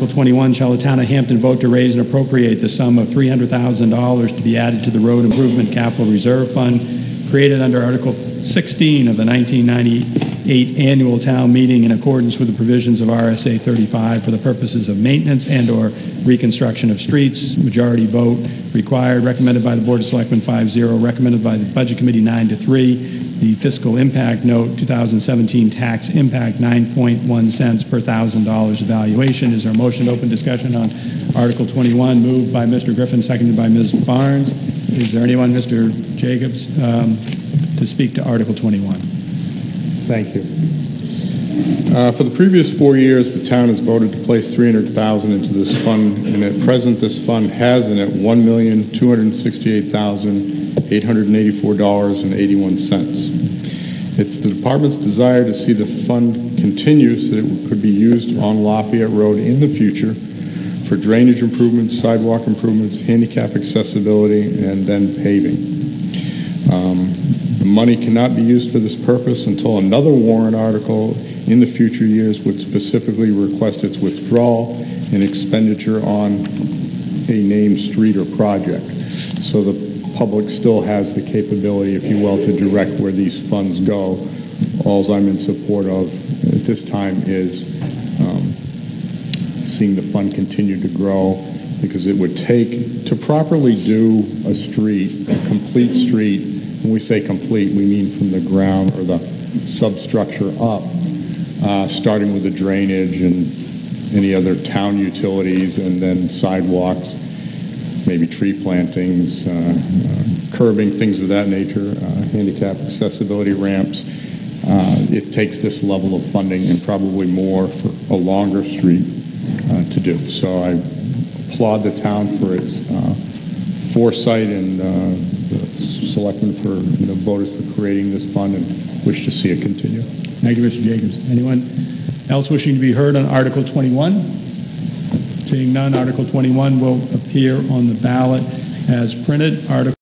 Article 21, shall the town of Hampton vote to raise and appropriate the sum of $300,000 to be added to the Road Improvement Capital Reserve Fund created under Article 16 of the 1998 Annual Town Meeting in accordance with the provisions of RSA 35 for the purposes of maintenance and/or reconstruction of streets. Majority vote required, recommended by the Board of Selectmen 5-0, recommended by the Budget Committee 9 to 3. The fiscal impact note, 2017 tax impact, 9.1 cents per thousand dollars evaluation. Is there a motion to open discussion on Article 21? Moved by Mr. Griffin, seconded by Ms. Barnes. Is there anyone, Mr. Jacobs, um, to speak to Article 21? Thank you. Uh, For the previous four years, the town has voted to place 300000 into this fund, and at present, this fund has in it $1,268,884.81. It's the department's desire to see the fund continue so that it could be used on Lafayette Road in the future for drainage improvements, sidewalk improvements, handicap accessibility, and then paving. Um, The money cannot be used for this purpose until another warrant article in the future years would specifically request its withdrawal and expenditure on a named street or project. So the public still has the capability, if you will, to direct where these funds go. Alls I'm in support of at this time is um, seeing the fund continue to grow because it would take, to properly do a street, a complete street, when we say complete, we mean from the ground or the substructure up, uh, starting with the drainage and any other town utilities and then sidewalks, maybe tree plantings, uh, uh, curbing, things of that nature, uh, handicap accessibility ramps. It takes this level of funding and probably more for a longer street to do. So I applaud the town for its foresight and uh, the selectmen for, you know, voters for creating this fund and wish to see it continue. Thank you, Mr. Jacobs. Anyone else wishing to be heard on Article 21? Seeing none, Article 21 will appear on the ballot as printed. Article